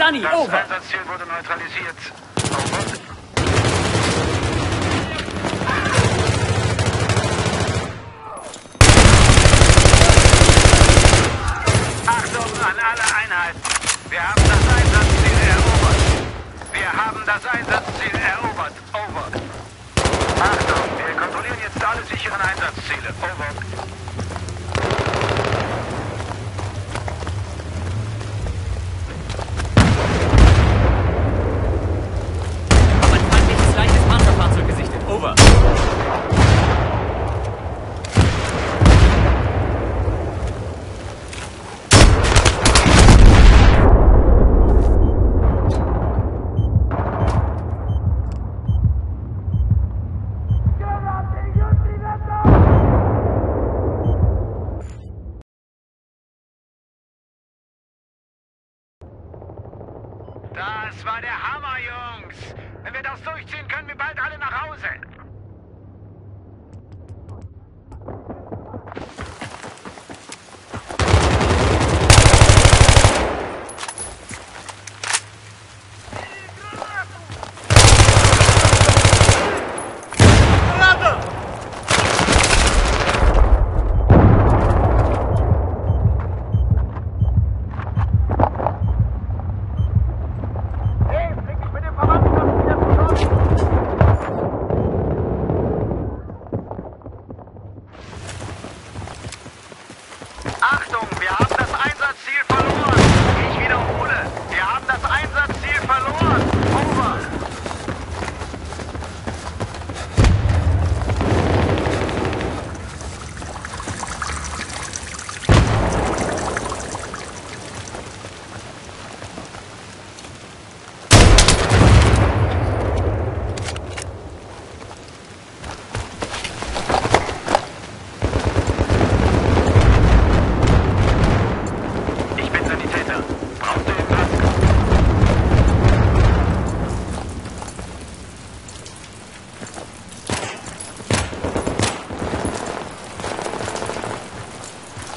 Einen Sunny, das over. Einsatzziel wurde neutralisiert.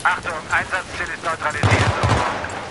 Achtung, Einsatzziel ist neutralisiert.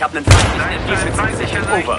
Ich habe einen feindlichen. Over.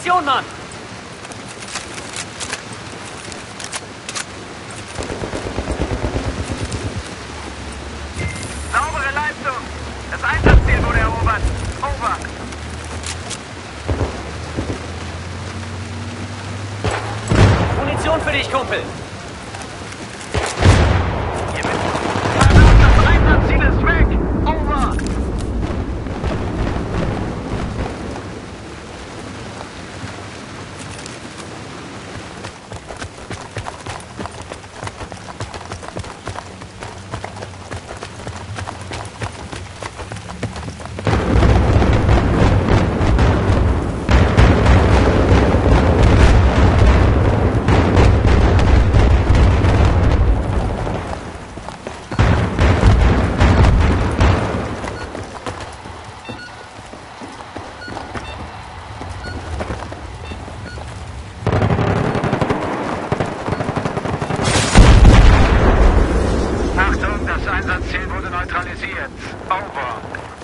Position, Mann! Saubere Leistung. Das Einsatzziel wurde erobert. Over. Munition für dich, Kumpel! Ihr wisst, Verdammt, das Einsatzziel ist weg. Over. Achtung, Einsatzziel wurde neutralisiert. Over.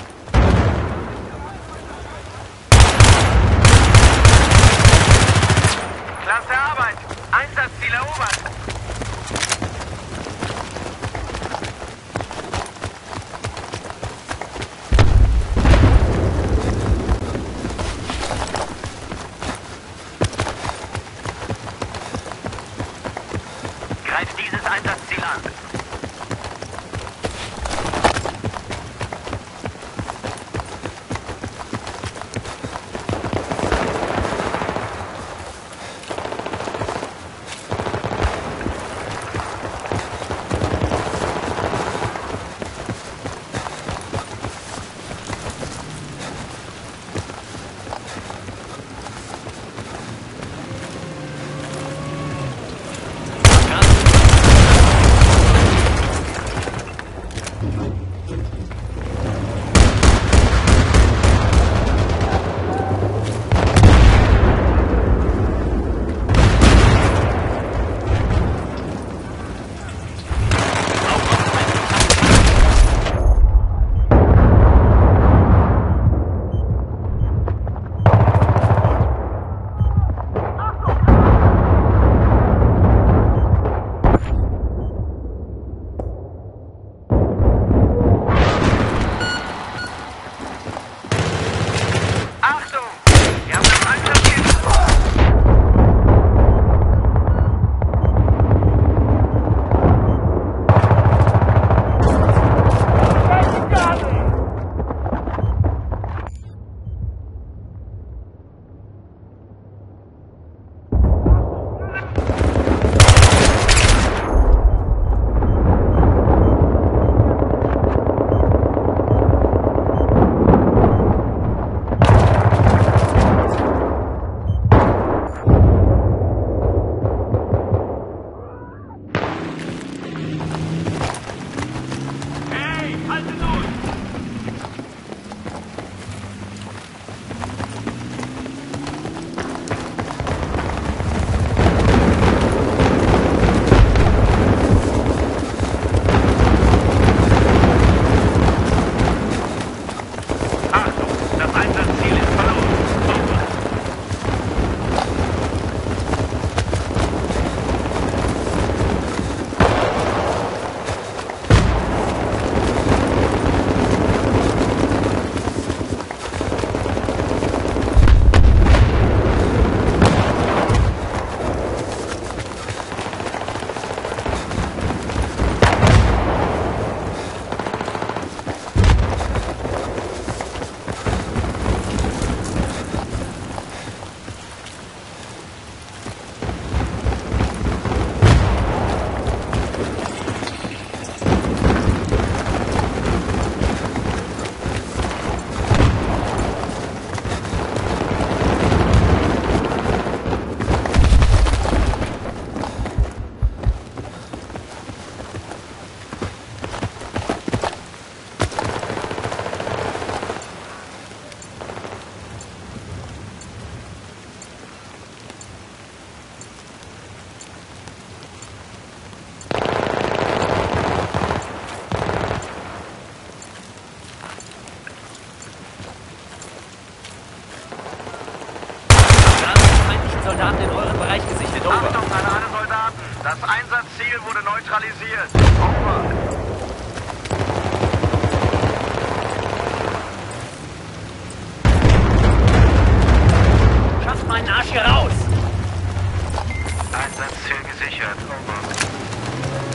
Gesichert.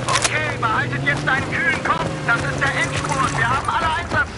Okay, behaltet jetzt einen kühlen Kopf. Das ist der Endspurt. Wir haben alle Einsatzziele.